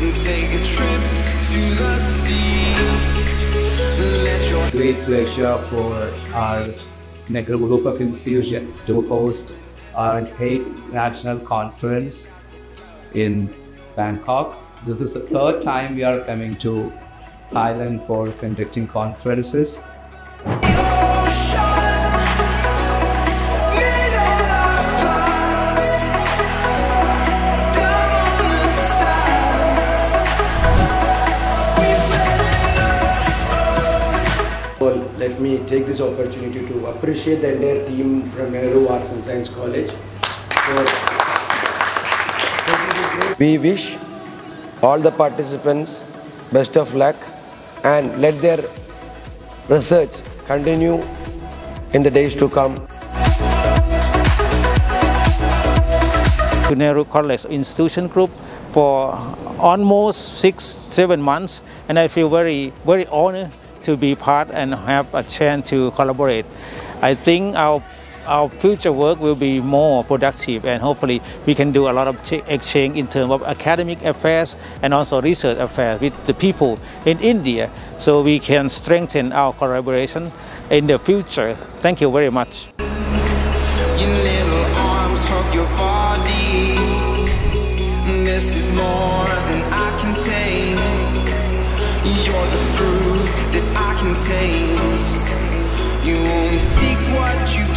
And take a trip to the sea. Great pleasure for our Nehru Group of Institutions to host our eighth national conference in Bangkok. This is the third time we are coming to Thailand for conducting conferences. Well, let me take this opportunity to appreciate the entire team from Nehru Arts and Science College. for taking this great We wish all the participants best of luck and let their research continue in the days to come. to Nehru College Institution Group for almost six, seven months, and I feel very, very honored to be part and have a chance to collaborate. I think our our future work will be more productive and hopefully we can do a lot of exchange in terms of academic affairs and also research affairs with the people in India so we can strengthen our collaboration in the future. Thank you very much. You only seek what you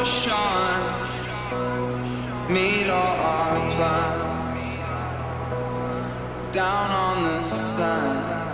ocean, made all our plans down on the sand.